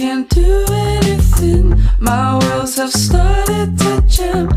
can't do anything. My wheels have started to jam.